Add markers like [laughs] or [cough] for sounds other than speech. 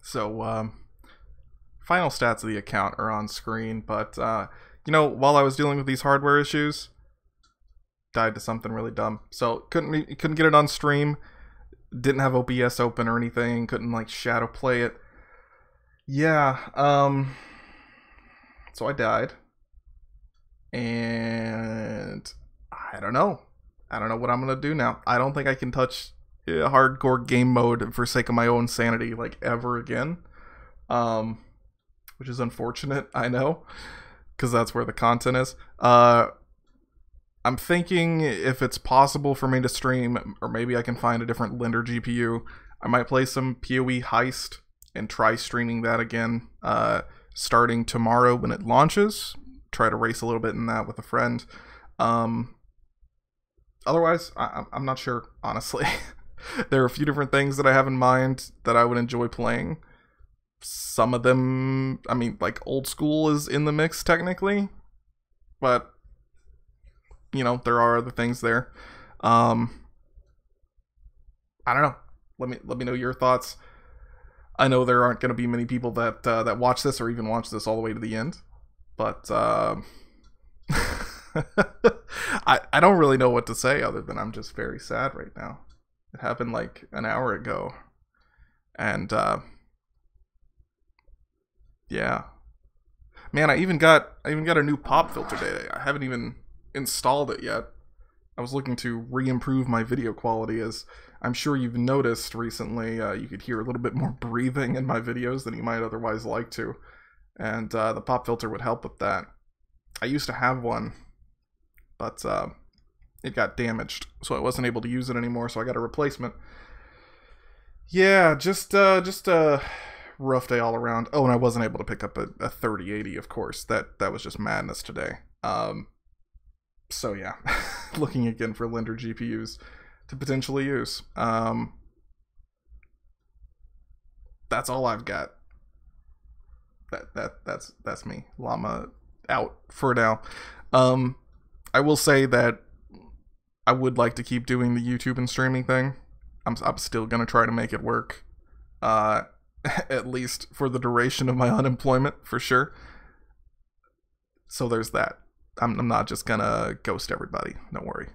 So, um, final stats of the account are on screen, but, uh, you know, while I was dealing with these hardware issues, died to something really dumb. So, couldn't couldn't get it on stream, didn't have OBS open or anything, couldn't, like, shadow play it. Yeah, um, so I died. And I don't know. I don't know what I'm gonna do now. I don't think I can touch hardcore game mode for sake of my own sanity like ever again. Um, which is unfortunate, I know, because that's where the content is. Uh, I'm thinking if it's possible for me to stream, or maybe I can find a different lender GPU. I might play some PoE Heist and try streaming that again, uh, starting tomorrow when it launches. Try to race a little bit in that with a friend. Um, otherwise, I, I'm not sure, honestly. [laughs] [laughs] there are a few different things that I have in mind that I would enjoy playing. Some of them, I mean, like old school is in the mix technically, but you know there are other things there. Um, I don't know. Let me let me know your thoughts. I know there aren't going to be many people that uh, that watch this or even watch this all the way to the end, but uh, [laughs] I I don't really know what to say other than I'm just very sad right now. It happened like an hour ago. And uh yeah. Man, I even got I even got a new pop filter today. I haven't even installed it yet. I was looking to re-improve my video quality as I'm sure you've noticed recently uh, you could hear a little bit more [laughs] breathing in my videos than you might otherwise like to. And uh, the pop filter would help with that. I used to have one, but uh, it got damaged, so I wasn't able to use it anymore. So I got a replacement. Yeah, just uh, just a rough day all around. Oh, and I wasn't able to pick up a, a 3080, of course. That that was just madness today. Um, so yeah, [laughs] looking again for lender GPUs to potentially use. Um, that's all I've got. That that that's that's me. Llama out for now. Um, I will say that I would like to keep doing the YouTube and streaming thing. I'm I'm still gonna try to make it work, uh, [laughs] at least for the duration of my [laughs] unemployment for sure. So there's that. I'm I'm not just gonna ghost everybody. Don't worry.